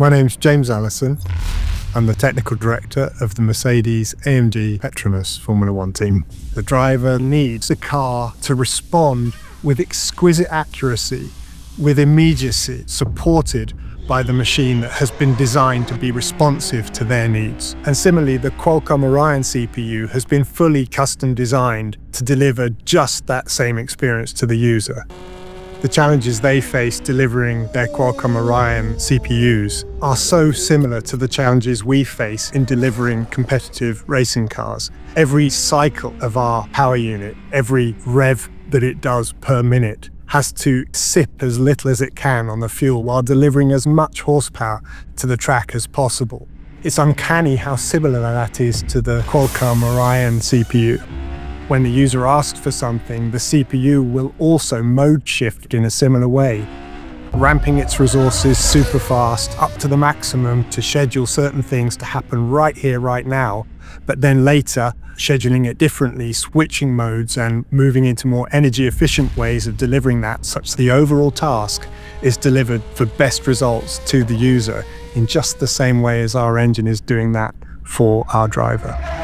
My name's James Allison. I'm the technical director of the Mercedes AMG Petronas Formula One team. The driver needs a car to respond with exquisite accuracy, with immediacy, supported by the machine that has been designed to be responsive to their needs. And similarly, the Qualcomm Oryon CPU has been fully custom designed to deliver just that same experience to the user. The challenges they face delivering their Qualcomm Oryon CPUs are so similar to the challenges we face in delivering competitive racing cars. Every cycle of our power unit, every rev that it does per minute, has to sip as little as it can on the fuel while delivering as much horsepower to the track as possible. It's uncanny how similar that is to the Qualcomm Oryon CPU. When the user asks for something, the CPU will also mode shift in a similar way, ramping its resources super fast up to the maximum to schedule certain things to happen right here, right now, but then later scheduling it differently, switching modes and moving into more energy efficient ways of delivering that such the overall task is delivered for best results to the user in just the same way as our engine is doing that for our driver.